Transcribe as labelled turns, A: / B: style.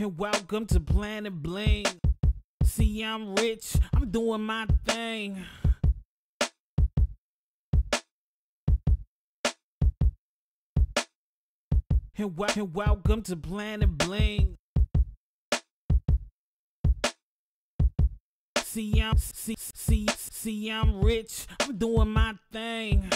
A: And welcome to Planet Bling. See, I'm rich, I'm doing my thing. And, wel- and welcome to Planet Bling. See, I'm see, see, see, I'm rich, I'm doing my thing.